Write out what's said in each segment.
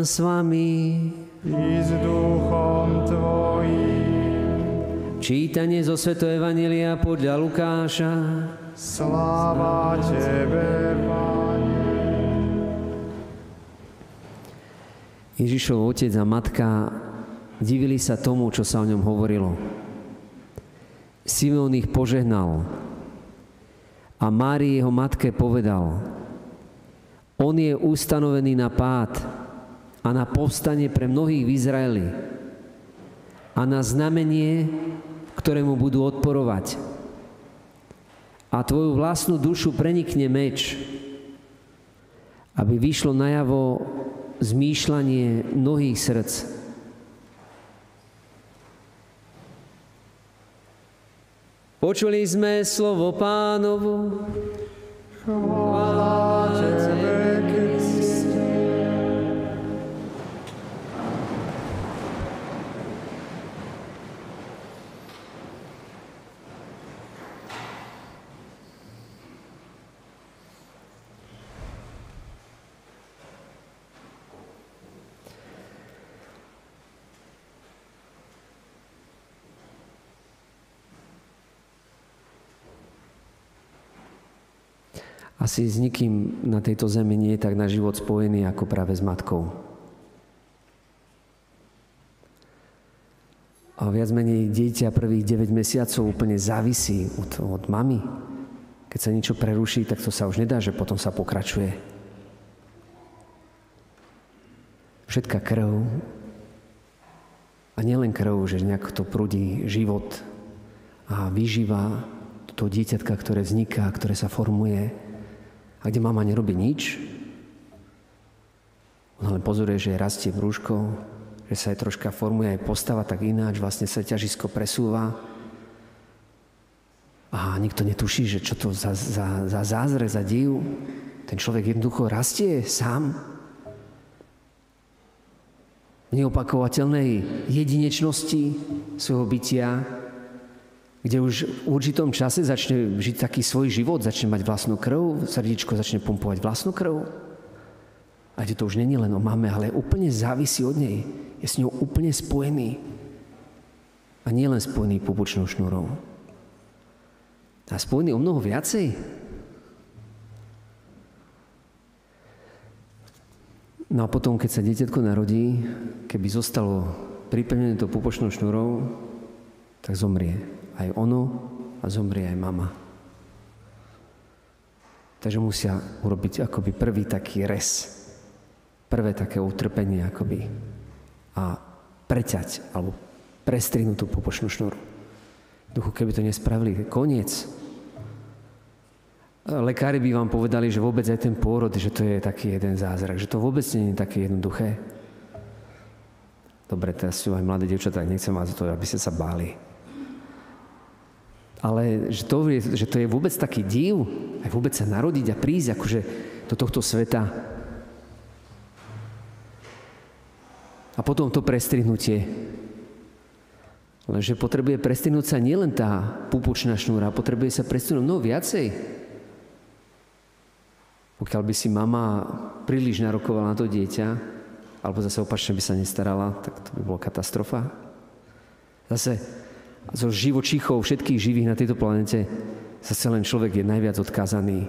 Pán s vami. I s duchom Tvojim. Čítanie zo Sveto Evanília podľa Lukáša. Sláva Tebe, Pane. Ježišov otec a matka divili sa tomu, čo sa o ňom hovorilo. Simeon ich požehnal a Márii jeho matke povedal, on je ustanovený na pád a na povstanie pre mnohých v Izraeli a na znamenie, ktorému budú odporovať. A tvoju vlastnú dušu prenikne meč, aby vyšlo najavo zmýšľanie mnohých srdc. Počuli sme slovo pánovu. Chvála Asi s nikým na tejto zemi nie je tak na život spojený ako práve s matkou. A viac menej dieťa prvých 9 mesiacov úplne závisí od, od mamy. Keď sa niečo preruší, tak to sa už nedá, že potom sa pokračuje. Všetká krv, a nielen krv, že nejak to prúdi život a vyžíva to dieťatka, ktoré vzniká, ktoré sa formuje, a kde mama nerobí nič, ona len pozoruje, že rastie brúško, že sa aj troška formuje aj postava tak ináč, vlastne sa ťažisko presúva. A nikto netuší, že čo to za, za, za zázrak, za div. Ten človek jednoducho rastie sám. V neopakovateľnej jedinečnosti svojho bytia, kde už v určitom čase začne žiť taký svoj život, začne mať vlastnú krv, srdiečko začne pumpovať vlastnú krv. A to už není len o mame, ale úplne závisí od nej. Je s ňou úplne spojený. A nie len spojený pupučnou šnúrou. A spojený o mnoho viacej. No a potom, keď sa dieťatko narodí, keby zostalo pripevnené to pupočnou šnúrou, tak zomrie aj ono a zomrie aj mama. Takže musia urobiť akoby prvý taký res, prvé také utrpenie akoby a preťať alebo prestrihnúť tú pupočnú šnúru. Duchu, keby to nespravili, koniec. Lekári by vám povedali, že vôbec aj ten pôrod, že to je taký jeden zázrak, že to vôbec nie je také jednoduché. Dobre, teraz sú aj mladé devčatá, nechcem vás to, aby ste sa báli. Ale že to, je, že to je vôbec taký div, aj vôbec sa narodiť a prísť akože do tohto sveta. A potom to prestrihnutie. Lenže potrebuje prestrihnúť sa nielen tá pupučná šnúra, potrebuje sa prestrihnúť mnoho viacej. Pokiaľ by si mama príliš narokovala na to dieťa, alebo zase opačne by sa nestarala, tak to by bola katastrofa. Zase zo živočíchov, všetkých živých na tejto planete, sa len človek je najviac odkázaný.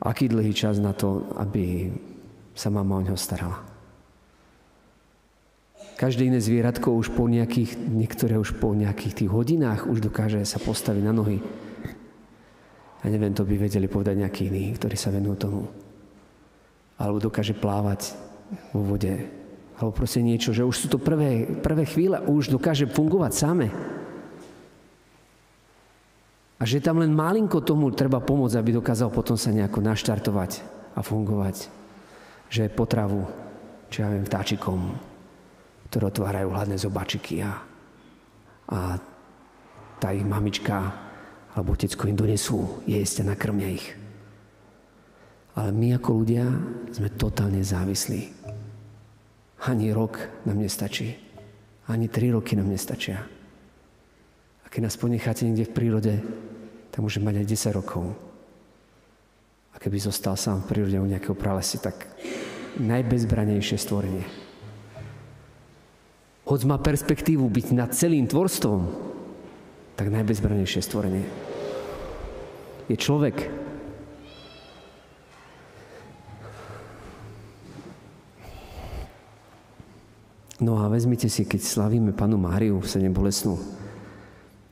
Aký dlhý čas na to, aby sa mama o neho starala. Každé iné zvieratko už po nejakých, niektoré už po nejakých tých hodinách už dokáže sa postaviť na nohy. A neviem, to by vedeli povedať nejakí iní, ktorí sa venujú tomu. Alebo dokáže plávať vo vode. Alebo proste niečo, že už sú to prvé, prvé chvíle, už dokáže fungovať same. A že tam len malinko tomu treba pomôcť, aby dokázal potom sa nejako naštartovať a fungovať. Že potravu, čo ja viem, vtáčikom, ktoré otvárajú hladné zobačiky a, a tá ich mamička alebo otecko im donesú jesť a nakrmia ich. Ale my ako ľudia sme totálne závislí. Ani rok nám nestačí. Ani tri roky nám nestačia. Keď nás ponecháte niekde v prírode, tak môže mať aj 10 rokov. A keby zostal sám v prírode u nejakého pralesi, tak najbezbranejšie stvorenie. hoď má perspektívu byť nad celým tvorstvom, tak najbezbranejšie stvorenie je človek. No a vezmite si, keď slavíme panu Máriu v Sene bolesnú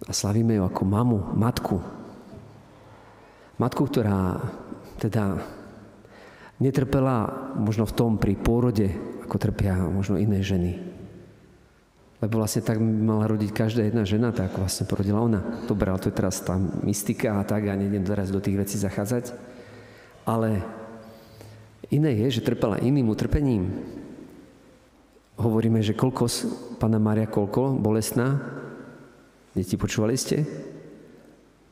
a slavíme ju ako mamu, matku. Matku, ktorá teda netrpela možno v tom pri pôrode, ako trpia možno iné ženy. Lebo vlastne tak mala rodiť každá jedna žena, tak vlastne porodila ona. Dobre, ale to je teraz tá mystika a tak, ja nejdem teraz do tých vecí zachádzať. Ale iné je, že trpela iným utrpením. Hovoríme, že koľko, Pana Mária, koľko, bolestná? Deti, počúvali ste?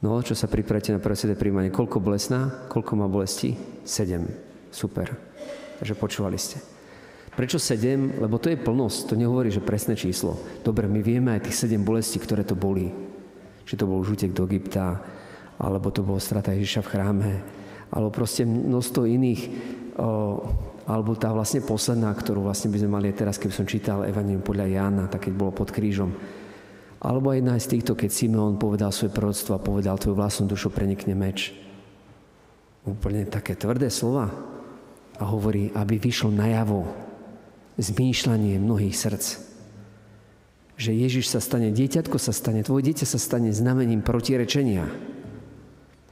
No, čo sa pripravete na prvé príjmanie? Koľko bolestná? Koľko má bolesti? Sedem. Super. Takže počúvali ste. Prečo sedem? Lebo to je plnosť. To nehovorí, že presné číslo. Dobre, my vieme aj tých sedem bolestí, ktoré to boli. Či to bol žutek do Egypta, alebo to bolo strata Ježiša v chráme, alebo proste množstvo iných, o, alebo tá vlastne posledná, ktorú vlastne by sme mali aj teraz, keby som čítal Evangelium podľa Jána, tak keď bolo pod krížom. Alebo jedna z týchto, keď Simeon povedal svoje proroctvo a povedal, tvoju vlastnú dušu prenikne meč. Úplne také tvrdé slova. A hovorí, aby vyšlo najavo zmýšľanie mnohých srdc. Že Ježiš sa stane, dieťatko sa stane, tvoje dieťa sa stane znamením protirečenia.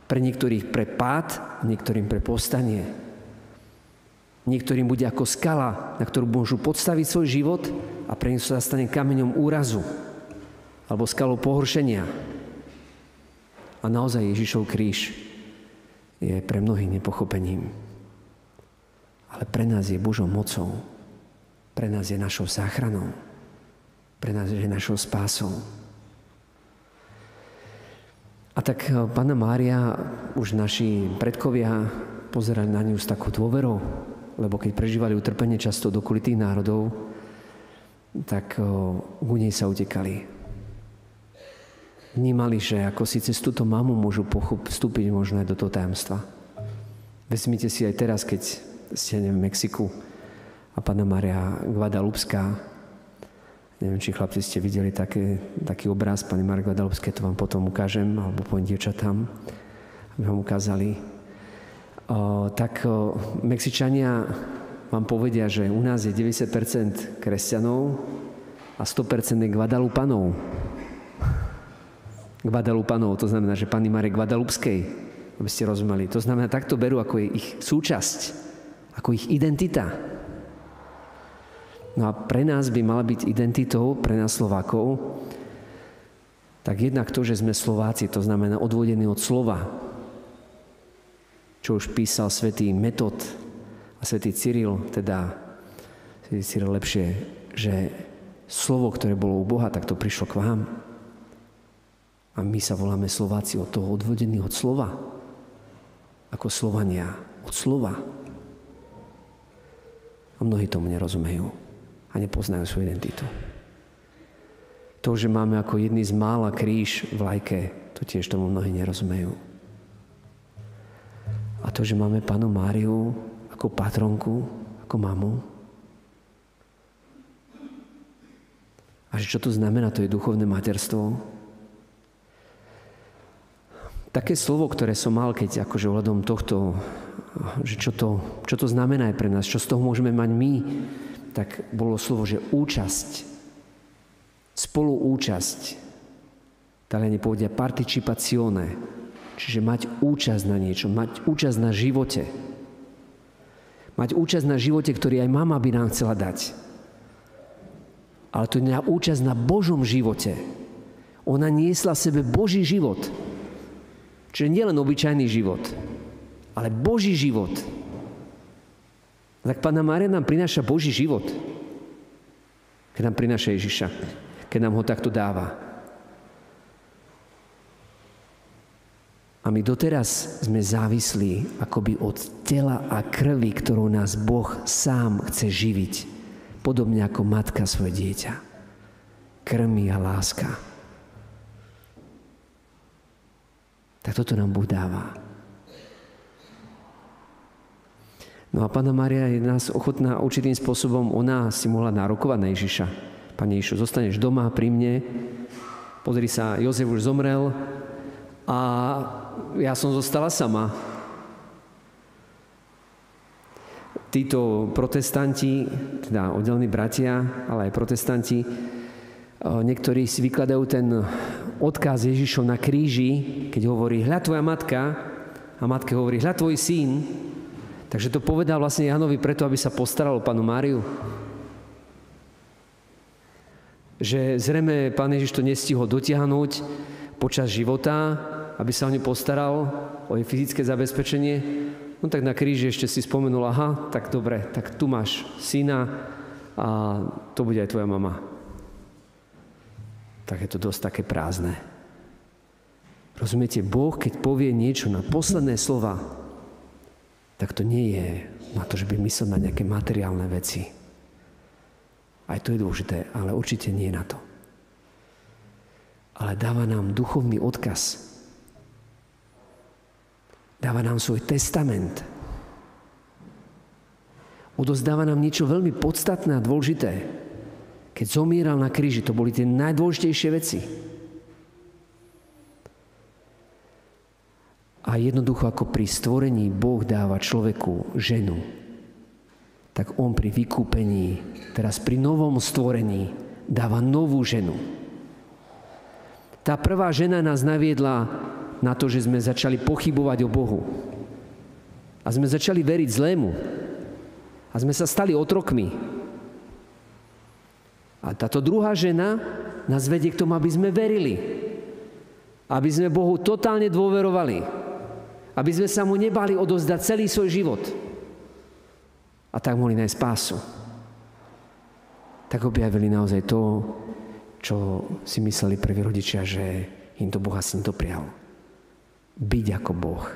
Pre niektorých pre pád, niektorým pre povstanie. Niektorým bude ako skala, na ktorú môžu podstaviť svoj život a pre nich sa stane kameňom úrazu alebo skalou pohoršenia. A naozaj Ježišov kríž je pre mnohých nepochopením. Ale pre nás je Božou mocou pre nás je našou záchranou. Pre nás je našou spásou. A tak eh, Pána Mária, už naši predkovia pozerali na ňu s takou dôverou, lebo keď prežívali utrpenie často do národov, tak k eh, nej sa utekali. Vnímali, že ako si cez túto mamu môžu vstúpiť možno aj do toho tajomstva. Vezmite si aj teraz, keď ste v Mexiku, a Pana Maria Guadalupská. Neviem, či chlapci ste videli také, taký obraz Pani Maria Guadalupské, to vám potom ukážem, alebo poviem dievčatám, aby vám ukázali. O, tak o, Mexičania vám povedia, že u nás je 90% kresťanov a 100% je Guadalupanov. Guadalupanov, to znamená, že Pani Marie Guadalupskej, aby ste rozumeli. To znamená, takto berú ako je ich súčasť, ako ich identita. No a pre nás by mala byť identitou, pre nás Slovákov, tak jednak to, že sme Slováci, to znamená odvodení od slova, čo už písal svätý Metod a svätý Cyril, teda svätý Cyril lepšie, že slovo, ktoré bolo u Boha, tak to prišlo k vám. A my sa voláme Slováci od toho odvodení od slova. Ako Slovania, od slova. A mnohí tomu nerozumejú a nepoznajú svoju identitu. To, že máme ako jedný z mála kríž v lajke, to tiež tomu mnohí nerozumejú. A to, že máme panu Máriu ako patronku, ako mamu. A že čo to znamená, to je duchovné materstvo. Také slovo, ktoré som mal, keď akože ohľadom tohto, že čo to, čo to znamená pre nás, čo z toho môžeme mať my, tak bolo slovo, že účasť, spoluúčasť. Taliani povedia participazione, čiže mať účasť na niečo, mať účasť na živote. Mať účasť na živote, ktorý aj mama by nám chcela dať. Ale to je účasť na Božom živote. Ona niesla v sebe Boží život. Čiže nielen obyčajný život, ale Boží život. Tak Pána Mária nám prináša Boží život. Keď nám prináša Ježiša. Keď nám ho takto dáva. A my doteraz sme závislí akoby od tela a krvi, ktorou nás Boh sám chce živiť. Podobne ako matka svoje dieťa. Krmi a láska. Tak toto nám Boh dáva. No a Pána Maria je nás ochotná určitým spôsobom, ona si mohla nárokovať na Ježiša. Pane Išu, zostaneš doma pri mne, pozri sa, Jozef už zomrel a ja som zostala sama. Títo protestanti, teda oddelní bratia, ale aj protestanti, niektorí si vykladajú ten odkaz Ježišov na kríži, keď hovorí, hľa tvoja matka, a matke hovorí, hľa tvoj syn. Takže to povedal vlastne Janovi preto, aby sa postaral o panu Máriu že zrejme pán Ježiš to nestihol dotiahnuť počas života, aby sa o ňu postaral, o jej fyzické zabezpečenie. No tak na kríži ešte si spomenul, aha, tak dobre, tak tu máš syna a to bude aj tvoja mama. Tak je to dosť také prázdne. Rozumiete, Boh, keď povie niečo na posledné slova, tak to nie je na to, že by myslel na nejaké materiálne veci aj to je dôležité, ale určite nie na to. Ale dáva nám duchovný odkaz. Dáva nám svoj testament. Odozdáva nám niečo veľmi podstatné a dôležité. Keď zomieral na kríži, to boli tie najdôležitejšie veci. A jednoducho ako pri stvorení Boh dáva človeku ženu, tak on pri vykúpení, teraz pri novom stvorení, dáva novú ženu. Tá prvá žena nás naviedla na to, že sme začali pochybovať o Bohu. A sme začali veriť zlému. A sme sa stali otrokmi. A táto druhá žena nás vedie k tomu, aby sme verili. Aby sme Bohu totálne dôverovali. Aby sme sa mu nebali odozdať celý svoj život a tak mohli nájsť spásu. Tak objavili naozaj to, čo si mysleli prví rodičia, že im to Boh asi nedoprial. Byť ako Boh.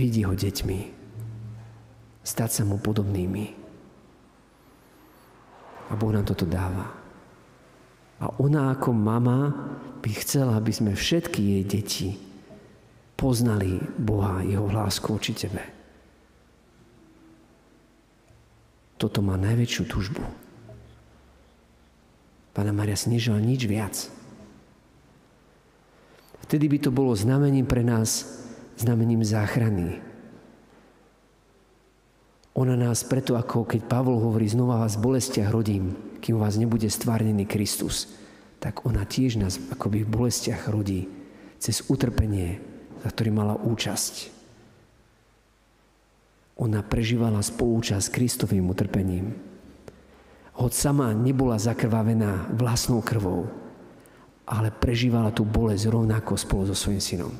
Byť jeho deťmi. Stať sa mu podobnými. A Boh nám toto dáva. A ona ako mama by chcela, aby sme všetky jej deti poznali Boha, jeho lásku voči tebe. Toto má najväčšiu túžbu. Pána Maria si nežila nič viac. Vtedy by to bolo znamením pre nás, znamením záchrany. Ona nás preto, ako keď Pavol hovorí, znova vás bolestiach rodím, kým vás nebude stvárnený Kristus, tak ona tiež nás akoby v bolestiach rodí cez utrpenie, za ktorý mala účasť. Ona prežívala spolúčasť Kristovým utrpením. Hoď sama nebola zakrvavená vlastnou krvou, ale prežívala tú bolesť rovnako spolu so svojím synom.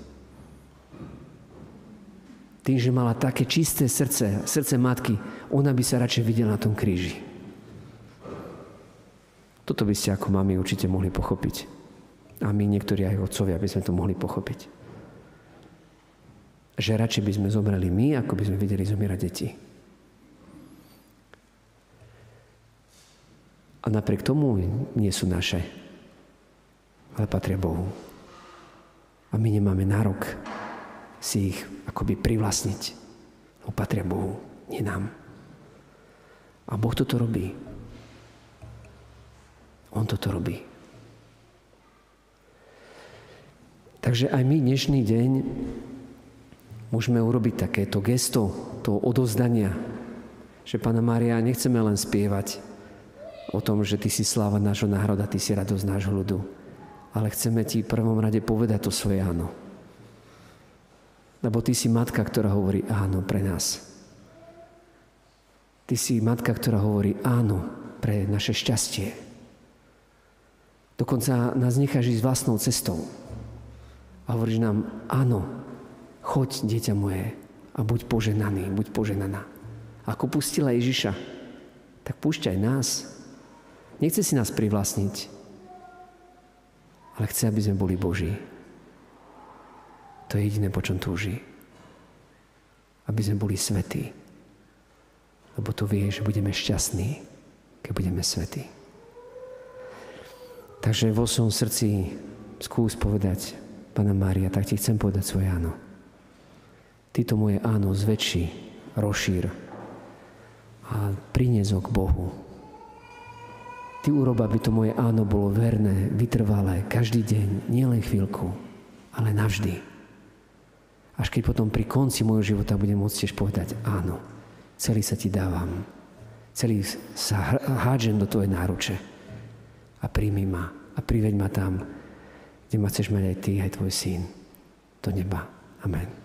Tým, že mala také čisté srdce, srdce matky, ona by sa radšej videla na tom kríži. Toto by ste ako mami určite mohli pochopiť. A my niektorí aj otcovia by sme to mohli pochopiť že radšej by sme zomreli my, ako by sme videli zomierať deti. A napriek tomu nie sú naše, ale patria Bohu. A my nemáme nárok si ich akoby privlastniť. Opatria Bohu, nie nám. A Boh toto robí. On toto robí. Takže aj my dnešný deň môžeme urobiť takéto gesto toho odozdania, že Pána Mária, nechceme len spievať o tom, že Ty si sláva nášho národa, Ty si radosť nášho ľudu, ale chceme Ti v prvom rade povedať to svoje áno. Lebo Ty si matka, ktorá hovorí áno pre nás. Ty si matka, ktorá hovorí áno pre naše šťastie. Dokonca nás necháš ísť vlastnou cestou. A hovoríš nám áno choď, dieťa moje, a buď poženaný, buď poženaná. Ako pustila Ježiša, tak púšťaj nás. Nechce si nás privlastniť, ale chce, aby sme boli Boží. To je jediné, po čom túži. Aby sme boli svetí. Lebo to vie, že budeme šťastní, keď budeme svetí. Takže vo svojom srdci skús povedať, Pana Mária, tak ti chcem povedať svoje áno. Ty to moje áno zväčší, rozšír a prinies k Bohu. Ty urob, aby to moje áno bolo verné, vytrvalé, každý deň, nielen chvíľku, ale navždy. Až keď potom pri konci môjho života budem môcť tiež povedať áno, celý sa ti dávam, celý sa hádžem do tvojej náruče a príjmi ma a priveď ma tam, kde ma chceš mať aj ty, aj tvoj syn, do neba. Amen.